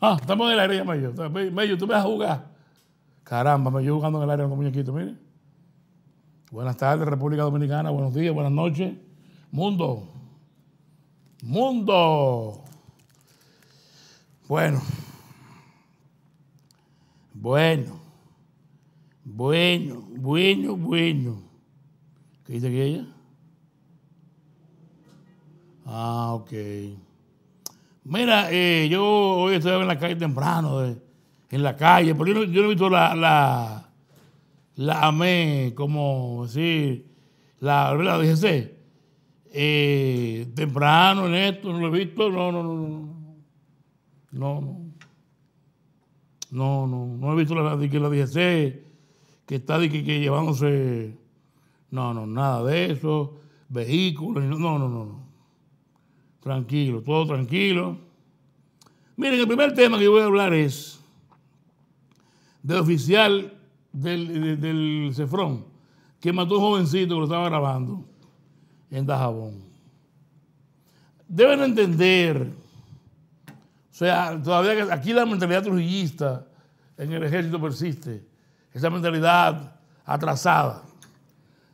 Ah, estamos en el área, Mello. Mello, tú me vas a jugar. Caramba, me yo jugando en el área con los muñequitos, mire. Buenas tardes, República Dominicana. Buenos días, buenas noches. Mundo. Mundo. Bueno. Bueno. Bueno, bueno, bueno. ¿Qué dice aquella? Ah, ok. Mira, eh, yo hoy estoy en la calle temprano, en la calle, pero yo no, yo no he visto la, la, la AME, como decir, la, la DGC. Temprano en esto, no lo he visto, no, no, no, no. No, no. No, no, no he visto la, la DGC, que está que, que llevándose. No, no, nada de eso. Vehículos, no, no, no. no. Tranquilo, todo tranquilo. Miren, el primer tema que voy a hablar es del oficial del, del, Cefrón que mató a un jovencito que lo estaba grabando en Dajabón. Deben entender, o sea, todavía aquí la mentalidad trujillista en el ejército persiste, esa mentalidad atrasada.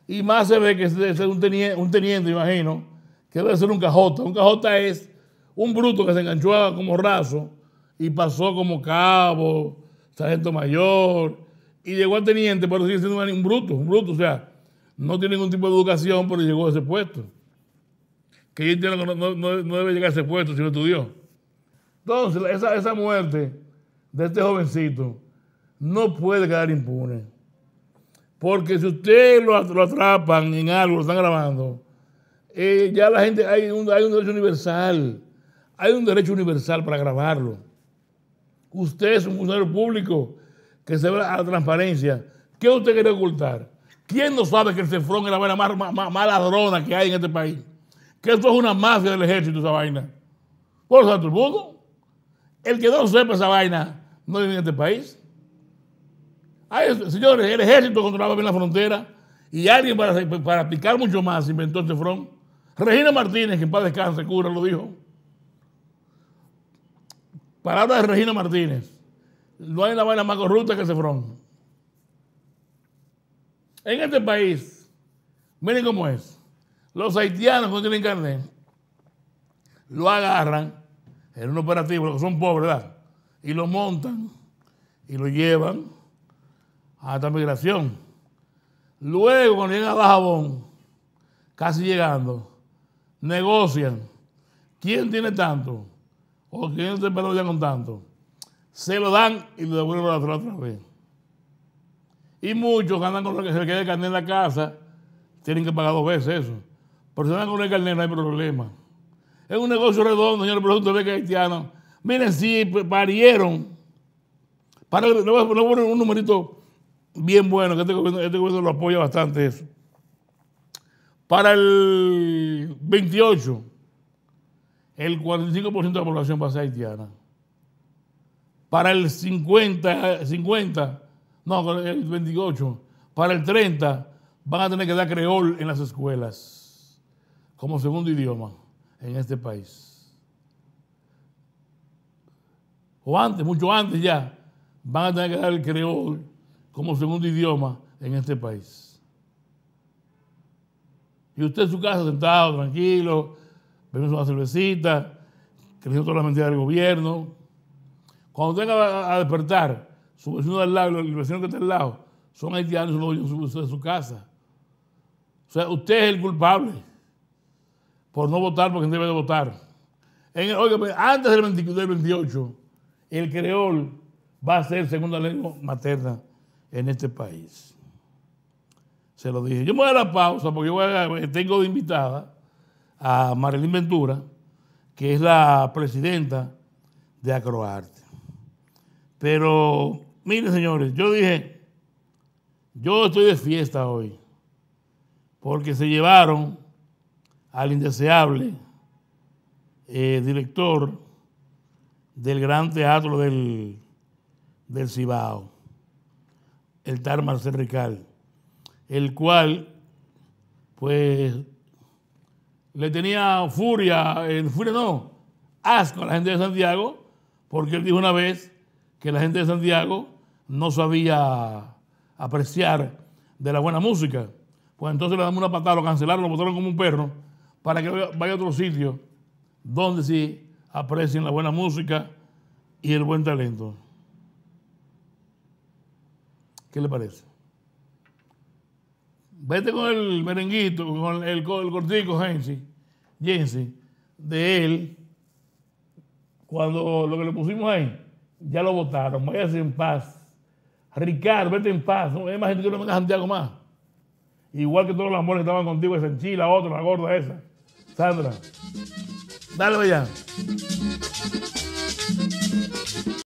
Y más se ve que es un teniente, un teniente imagino, que debe ser un cajota. Un cajota es un bruto que se enganchó como raso y pasó como cabo, sargento mayor, y llegó a teniente, pero sigue siendo un bruto, un bruto, o sea, no tiene ningún tipo de educación, pero llegó a ese puesto. Que yo entiendo que no, debe llegar a ese puesto si no estudió. Entonces, esa, esa muerte de este jovencito no puede quedar impune. Porque si usted lo, lo atrapan en algo, lo están grabando, eh, ya la gente, hay un, hay un derecho universal, hay un derecho universal para grabarlo. Usted es un funcionario público que se ve a la transparencia. ¿Qué usted quiere ocultar? ¿Quién no sabe que el Cefrón es la vaina más, ladrona que hay en este país? Que esto es una mafia del ejército, esa vaina. ¿Por el mundo? El que no sepa esa vaina no vive en este país. señores, el ejército controlaba bien la frontera y alguien para, para picar mucho más inventó el Cefrón. Regina Martínez, que en paz descanse, cura, lo dijo. Palabra de Regina Martínez. No hay una vaina más corrupta que ese front. En este país, miren cómo es. Los haitianos que no tienen carnet, lo agarran en un operativo, los que son pobres, ¿verdad? Y lo montan y lo llevan a esta migración. Luego, cuando llegan a Bajabón, casi llegando, negocian. ¿Quién tiene tanto? ¿O quién se ya con tanto? Se lo dan y lo devuelven a la otra vez. Y muchos que andan con lo que se le queda el carnet en la casa, tienen que pagar dos veces eso. Pero si andan con el carnet no hay problema. Es un negocio redondo, señor, pero usted ve que. Miren, si parieron, para, le voy a poner un numerito bien bueno, que este gobierno, este gobierno lo apoya bastante eso. Para el 28, el 45% de la población va a ser haitiana. Para el 50, 50, no, el 28, para el 30 van a tener que dar creol en las escuelas como segundo idioma en este país. O antes, mucho antes ya, van a tener que dar el creol como segundo idioma en este país. Y usted en su casa sentado, tranquilo, bebiendo una cervecita, creyendo todas las mentiras del gobierno. Cuando tenga a despertar, su vecino del lado, el vecino que está al lado, son haitianos son los de su casa. O sea, usted es el culpable por no votar porque debe de votar. En, antes del, 28, el creol va a ser segunda lengua materna en este país. Se lo dije. Yo me voy a la pausa porque tengo de invitada a Marilyn Ventura, que es la presidenta de Acroarte. Pero, miren señores, yo dije, yo estoy de fiesta hoy, porque se llevaron al indeseable eh, director del Gran Teatro del, del Cibao, el Tar Marcel Rical el cual, pues, le tenía furia, furia no, asco a la gente de Santiago, porque él dijo una vez que la gente de Santiago no sabía apreciar de la buena música. Pues entonces le damos una patada, lo cancelaron, lo botaron como un perro, para que vaya a otro sitio donde sí aprecien la buena música y el buen talento. ¿Qué le parece? Vete con el merenguito, con el, el, cortico Jensi, Jensi, de él, cuando lo que le pusimos ahí, ya lo votaron, váyase en paz. Ricardo, vete en paz, no hay más gente que no venga a Santiago más. Igual que todos los amores que estaban contigo, esa enchila, otra, la gorda esa. Sandra, dale allá.